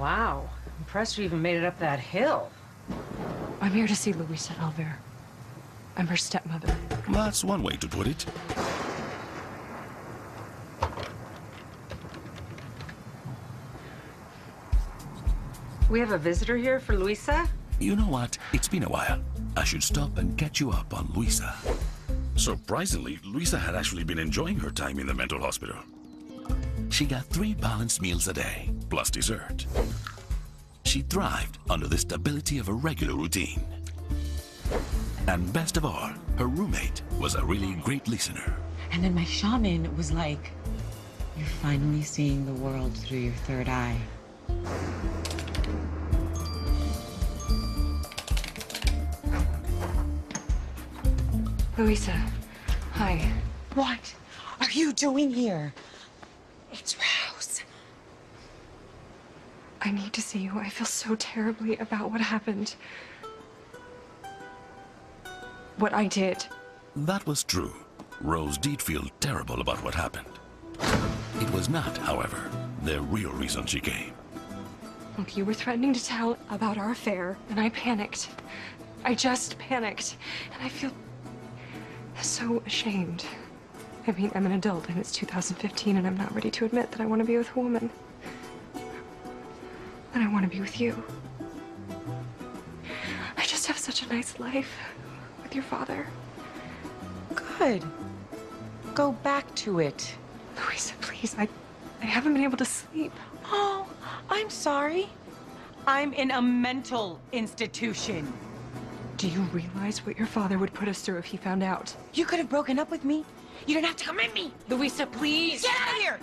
Wow. Impressed you even made it up that hill. I'm here to see Luisa Alver. I'm her stepmother. That's one way to put it. We have a visitor here for Luisa? You know what? It's been a while. I should stop and catch you up on Luisa. Surprisingly, Luisa had actually been enjoying her time in the mental hospital. She got three balanced meals a day, plus dessert. She thrived under the stability of a regular routine. And best of all, her roommate was a really great listener. And then my shaman was like, You're finally seeing the world through your third eye. Luisa, hi. What are you doing here? It's Rose. I need to see you. I feel so terribly about what happened. What I did. That was true. Rose did feel terrible about what happened. It was not, however, the real reason she came. Look, you were threatening to tell about our affair, and I panicked. I just panicked. And I feel so ashamed. I mean, I'm an adult and it's 2015 and I'm not ready to admit that I want to be with a woman. That I want to be with you. I just have such a nice life with your father. Good. Go back to it. Luisa, please, I, I haven't been able to sleep. Oh, I'm sorry. I'm in a mental institution. Do you realize what your father would put us through if he found out? You could have broken up with me. You don't have to come at me. Luisa, please! Get out of here!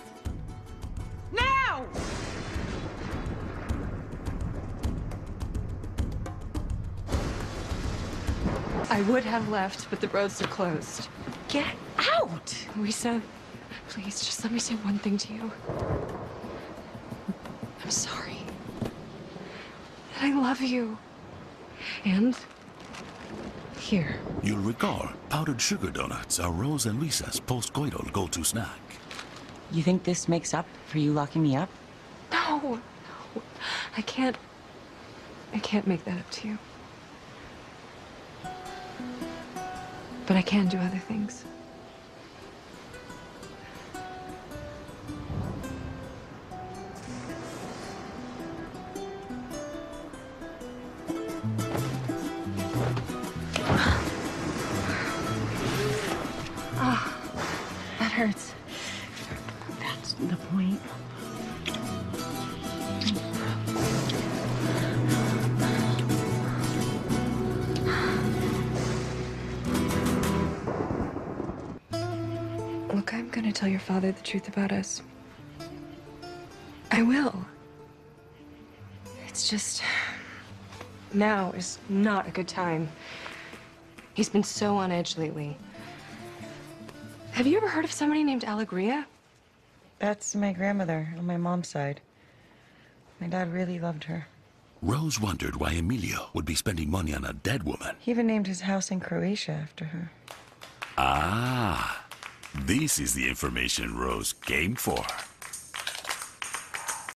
Now! I would have left, but the roads are closed. Get out! Luisa, please, just let me say one thing to you. I'm sorry. And I love you. And here. You'll recall, powdered sugar donuts are Rose and Luisa's post-coital go-to snack. You think this makes up for you locking me up? No, no. I can't. I can't make that up to you. But I can do other things. Hurts. That's the point. Look, I'm gonna tell your father the truth about us. I will. It's just. Now is not a good time. He's been so on edge lately. Have you ever heard of somebody named Alegria? That's my grandmother on my mom's side. My dad really loved her. Rose wondered why Emilio would be spending money on a dead woman. He even named his house in Croatia after her. Ah, this is the information Rose came for.